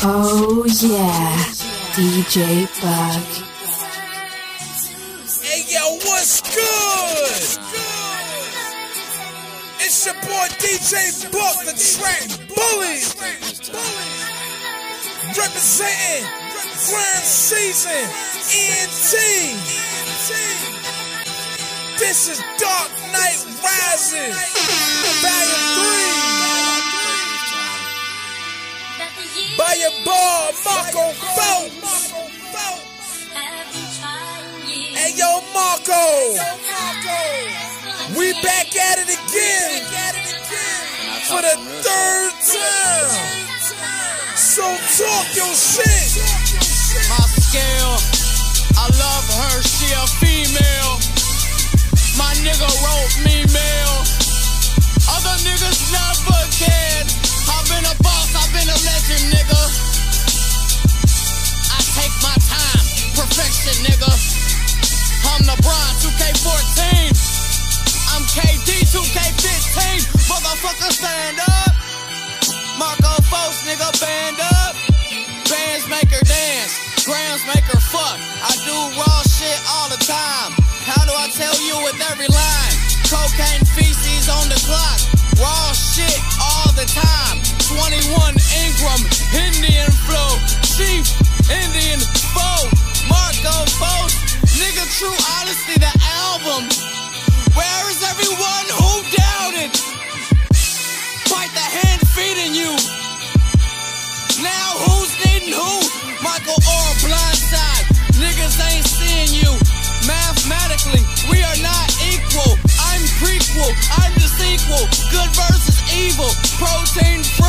Oh yeah, DJ Bug. Hey yo, what's good? It's your boy DJ Buck, the track bully. Representing Grand Season ENT. This is Dark Knight Rising, Volume 3. By your boy Marco Phelps. Hey yo, Marco. We back at it again for the third time. So talk your shit. My scale, I love her, she a female. My nigga wrote me mail. Other niggas never cared. I've been a boss, I've been a legend, nigga. I take my time, perfection, nigga. I'm LeBron, 2K14. I'm KD, 2K15. Motherfucker, stand up. Marco Folks, nigga, band up. Bands make her dance, grams make her fuck. I do raw shit all the time. How do I tell you with every line? Cocaine feces on the clock. Raw shit all the time. 21 Ingram, Indian flow. Chief, Indian foe. Marco Folks, nigga, true honesty, the album. Where is everyone who doubted? Bite the hand feeding you. Now who's needing who? Michael Oher blindside. Niggas ain't seeing you. Mathematically, we are not equal. I'm prequel, I'm the sequel. Good versus evil. Protein, fruit,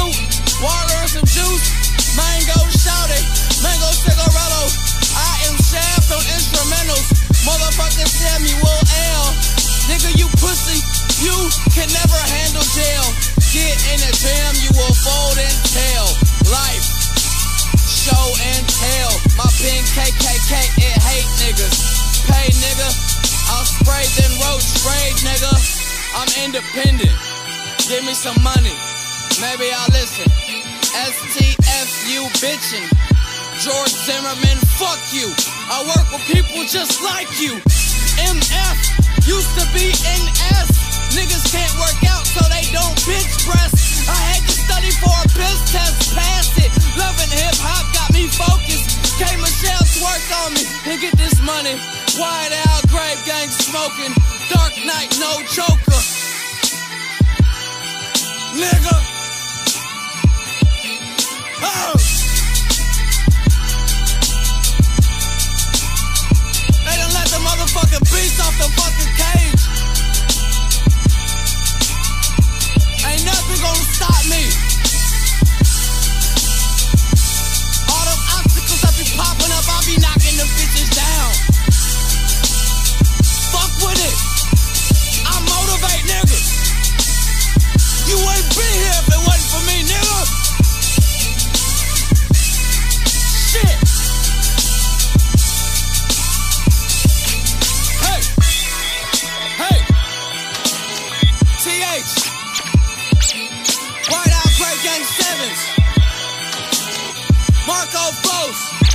Nigga, you pussy, you can never handle jail. Get in a jam, you will fold and tail. Life, show and tell. My pen KKK, it hate niggas. Pay nigga, I'll spray then road spray nigga. I'm independent. Give me some money, maybe I'll listen. STFU bitchin'. George Zimmerman, fuck you. I work with people just like you. MF used to be NS. Niggas can't work out so they don't bench press. I had to study for a piss test, pass it. Loving hip hop got me focused. K Michelle twerk on me and get this money. White out, grave gang smoking. Dark night, no choker. Nigga. Marco Bose.